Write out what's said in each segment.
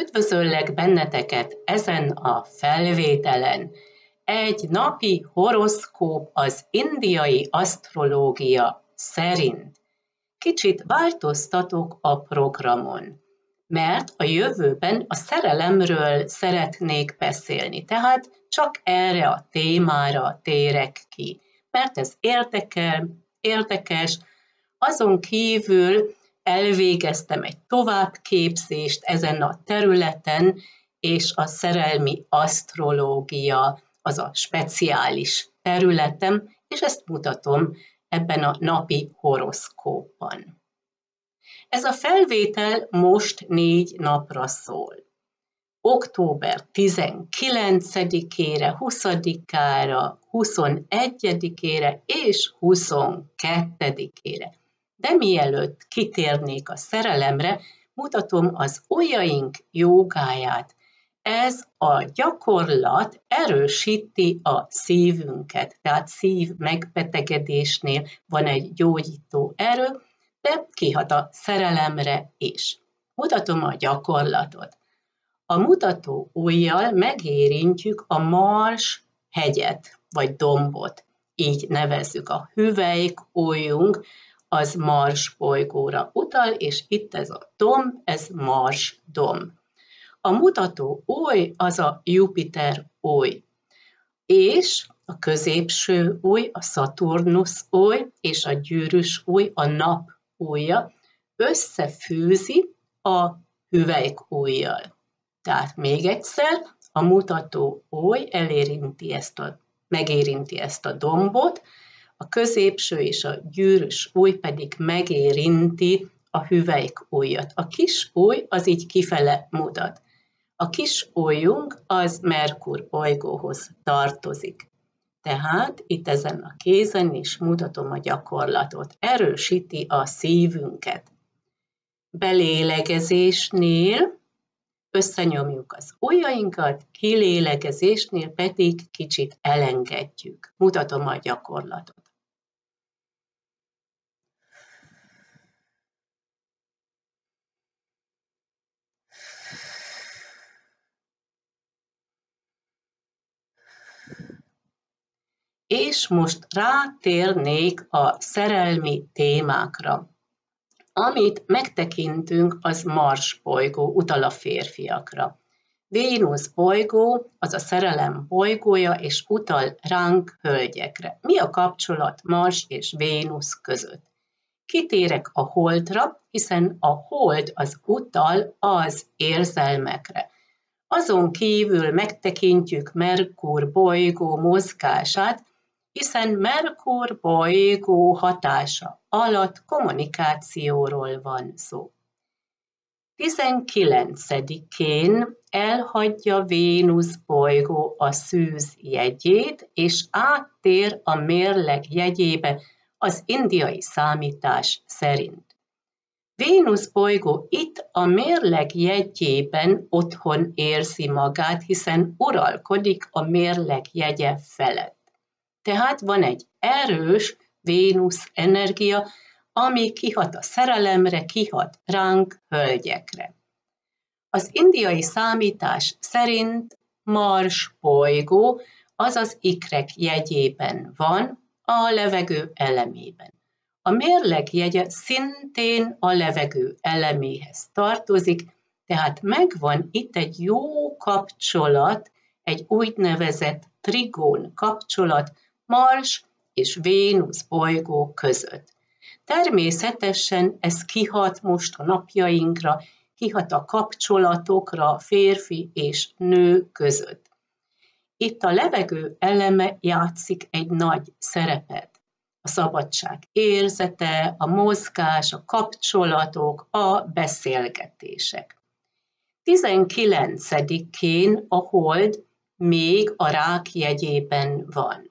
Üdvözöllek benneteket ezen a felvételen. Egy napi horoszkóp az indiai asztrológia szerint. Kicsit változtatok a programon, mert a jövőben a szerelemről szeretnék beszélni, tehát csak erre a témára térek ki, mert ez érdekel, érdekes, azon kívül elvégeztem egy továbbképzést ezen a területen, és a szerelmi asztrológia az a speciális területem, és ezt mutatom ebben a napi horoszkópban. Ez a felvétel most négy napra szól. Október 19-ére, 20-ára, 21-ére és 22-ére. De mielőtt kitérnék a szerelemre, mutatom az ujjaink jogáját. Ez a gyakorlat erősíti a szívünket, tehát szív megbetegedésnél van egy gyógyító erő, de kihat a szerelemre is. Mutatom a gyakorlatot. A mutató ujjal megérintjük a mars hegyet, vagy dombot. Így nevezzük a hüvelyk ujjunk, az Mars bolygóra utal, és itt ez a domb, ez Mars domb. A mutató új az a Jupiter új, és a középső új, a Saturnus új, és a gyűrűs új, a nap újja összefűzi a hüvelyk újjal. Tehát még egyszer, a mutató új elérinti ezt a, megérinti ezt a dombot, a középső és a gyűrűs új pedig megérinti a hüvelyk ujjat. A kis új az így kifele mutat. A kis ujjunk az Merkur bolygóhoz tartozik. Tehát itt ezen a kézen is mutatom a gyakorlatot. Erősíti a szívünket. Belélegezésnél összenyomjuk az ujjainkat, kilélegezésnél pedig kicsit elengedjük. Mutatom a gyakorlatot. És most rátérnék a szerelmi témákra. Amit megtekintünk, az Mars bolygó, utal a férfiakra. Vénusz bolygó, az a szerelem bolygója, és utal ránk hölgyekre. Mi a kapcsolat Mars és Vénusz között? Kitérek a holdra, hiszen a hold az utal az érzelmekre. Azon kívül megtekintjük Merkur bolygó mozgását, hiszen Merkur bolygó hatása alatt kommunikációról van szó. 19-én elhagyja Vénusz bolygó a szűz jegyét, és áttér a mérleg jegyébe az indiai számítás szerint. Vénusz bolygó itt a mérleg jegyében otthon érzi magát, hiszen uralkodik a mérleg jegye felett. Tehát van egy erős Vénusz energia, ami kihat a szerelemre, kihat ránk, hölgyekre. Az indiai számítás szerint Mars bolygó, azaz ikrek jegyében van, a levegő elemében. A mérleg jegye szintén a levegő eleméhez tartozik, tehát megvan itt egy jó kapcsolat, egy úgynevezett trigón kapcsolat Mars és Vénusz bolygó között. Természetesen ez kihat most a napjainkra, kihat a kapcsolatokra férfi és nő között. Itt a levegő eleme játszik egy nagy szerepet. A szabadság érzete, a mozgás, a kapcsolatok, a beszélgetések. 19-én a hold még a rák jegyében van.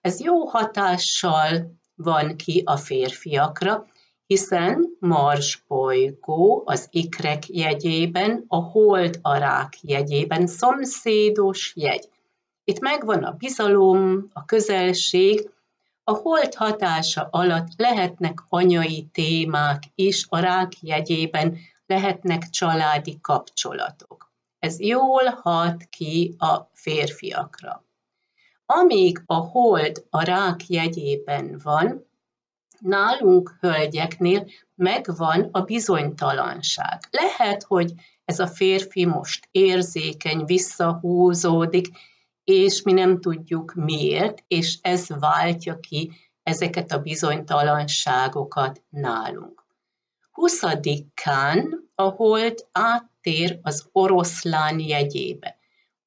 Ez jó hatással van ki a férfiakra, hiszen Mars bolygó az ikrek jegyében, a hold a rák jegyében szomszédos jegy. Itt megvan a bizalom, a közelség, a hold hatása alatt lehetnek anyai témák is a rák jegyében, lehetnek családi kapcsolatok. Ez jól hat ki a férfiakra. Amíg a hold a rák jegyében van, nálunk hölgyeknél megvan a bizonytalanság. Lehet, hogy ez a férfi most érzékeny, visszahúzódik, és mi nem tudjuk miért, és ez váltja ki ezeket a bizonytalanságokat nálunk. 20-án a hold áttér az oroszlán jegyébe.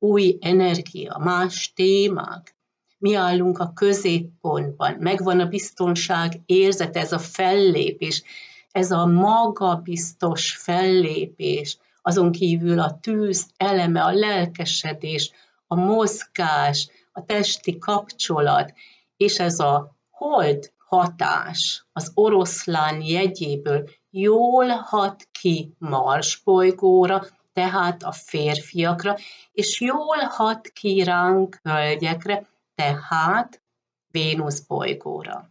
Új energia, más témák, mi állunk a középpontban, megvan a biztonság érzet, ez a fellépés, ez a magabiztos fellépés, azon kívül a tűz eleme, a lelkesedés, a mozgás, a testi kapcsolat, és ez a hold hatás az oroszlán jegyéből jól hat ki Mars bolygóra, tehát a férfiakra, és jól hat ki ránk hölgyekre, tehát Vénusz bolygóra.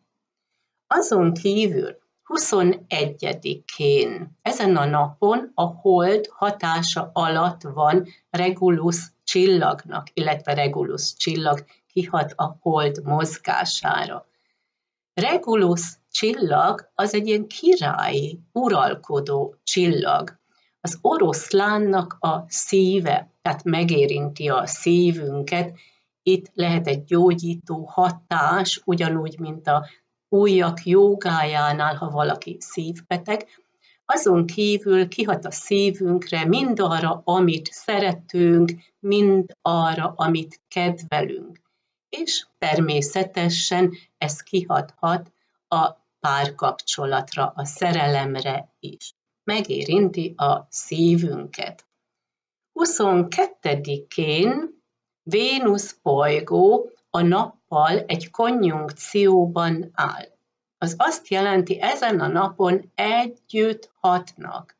Azon kívül 21-én ezen a napon a hold hatása alatt van Regulus csillagnak, illetve Regulus csillag kihat a hold mozgására. Regulus csillag az egy ilyen királyi, uralkodó csillag. Az oroszlánnak a szíve, tehát megérinti a szívünket, itt lehet egy gyógyító hatás, ugyanúgy, mint a újak jogájánál, ha valaki szívbeteg, azon kívül kihat a szívünkre mind arra, amit szeretünk, mind arra, amit kedvelünk. És természetesen ez kihathat a párkapcsolatra, a szerelemre is. Megérinti a szívünket. 22-én Vénusz bolygó a nappal egy konjunkcióban áll. Az azt jelenti, ezen a napon együtt hatnak.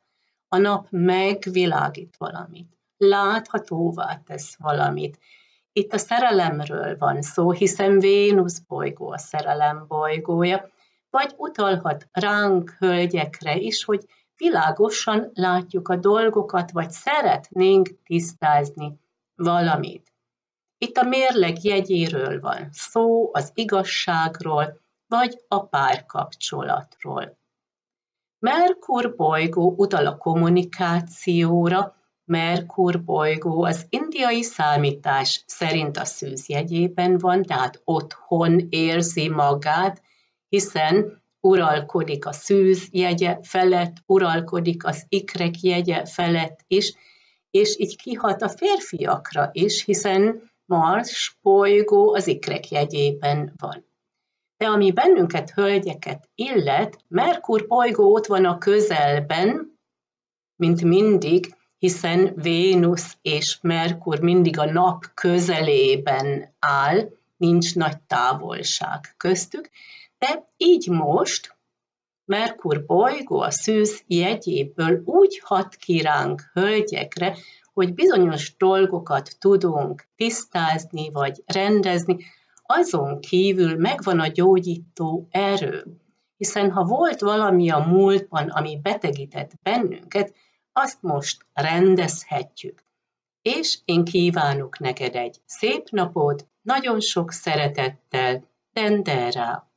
A nap megvilágít valamit, láthatóvá tesz valamit. Itt a szerelemről van szó, hiszen Vénusz bolygó a szerelem bolygója, vagy utalhat ránk hölgyekre is, hogy világosan látjuk a dolgokat, vagy szeretnénk tisztázni valamit. Itt a mérleg jegyéről van szó, az igazságról, vagy a párkapcsolatról. Merkur bolygó utal a kommunikációra, Merkur bolygó az indiai számítás szerint a szűz jegyében van, tehát otthon érzi magát, hiszen uralkodik a szűz jegye felett, uralkodik az ikrek jegye felett is, és így kihat a férfiakra is, hiszen Mars bolygó az ikrek jegyében van. De ami bennünket, hölgyeket illet, Merkur bolygó ott van a közelben, mint mindig, hiszen Vénusz és Merkur mindig a nap közelében áll, nincs nagy távolság köztük, de így most Merkur bolygó a szűz jegyéből úgy hat ki ránk hölgyekre, hogy bizonyos dolgokat tudunk tisztázni vagy rendezni, azon kívül megvan a gyógyító erő. Hiszen ha volt valami a múltban, ami betegített bennünket, azt most rendezhetjük. És én kívánok neked egy szép napot, nagyon sok szeretettel, Dendera